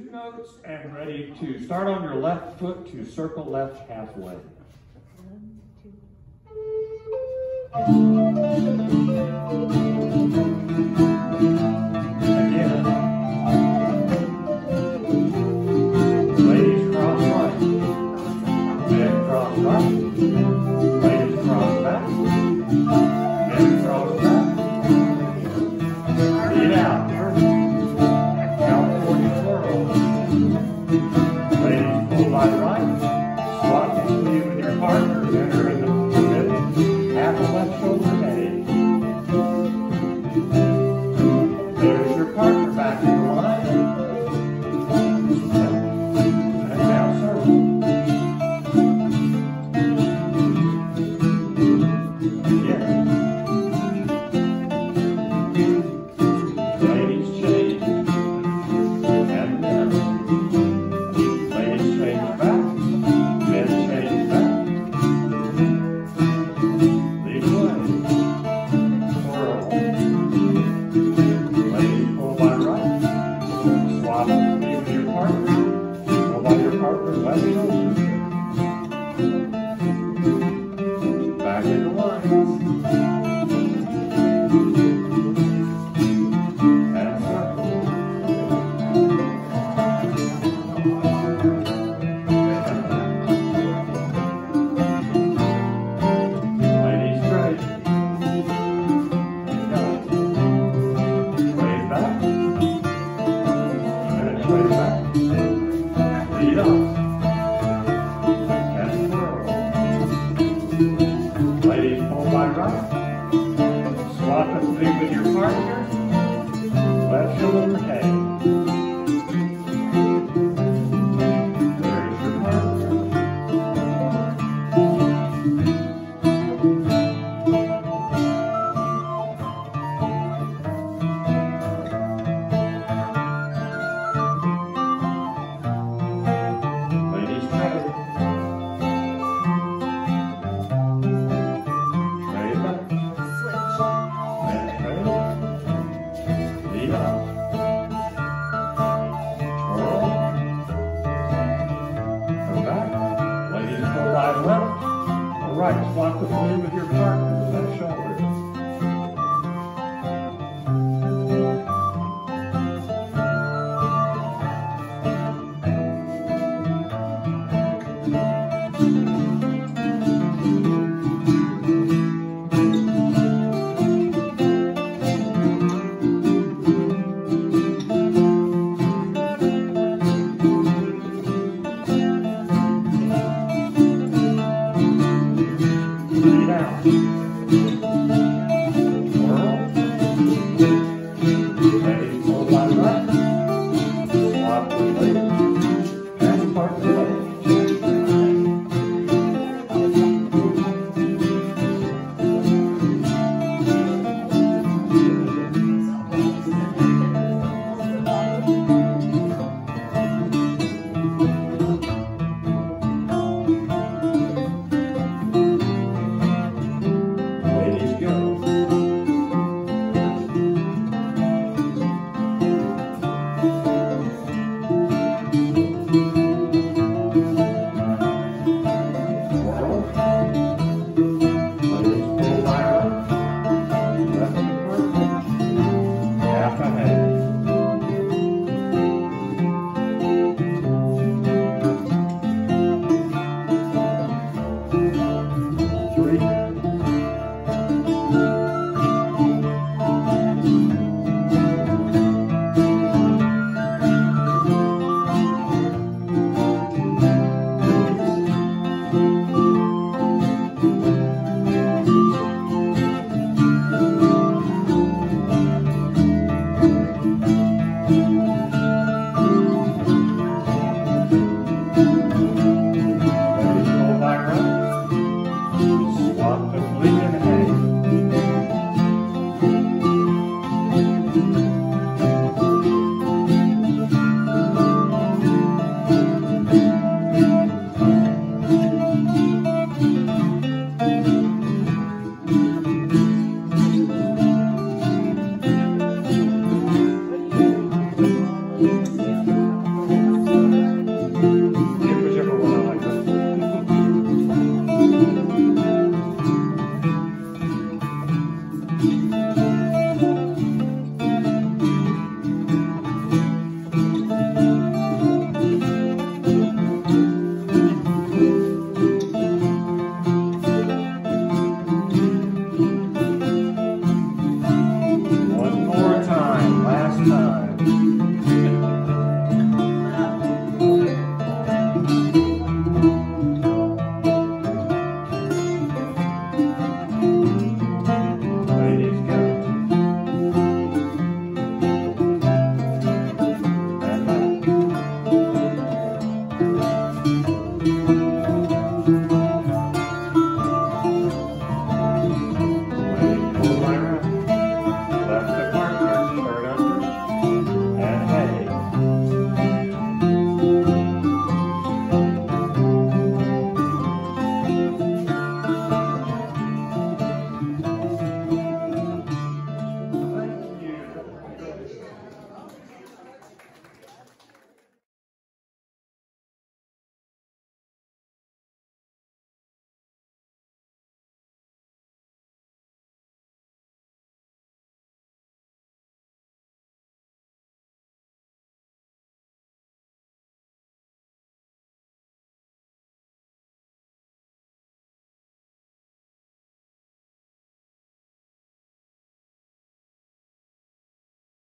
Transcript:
two notes and ready to start on your left foot to circle left halfway. Again. Ladies, cross right. Men, cross right. All right, spot the flavor. 自己啊